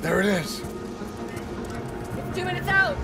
There it is. It's Two minutes out.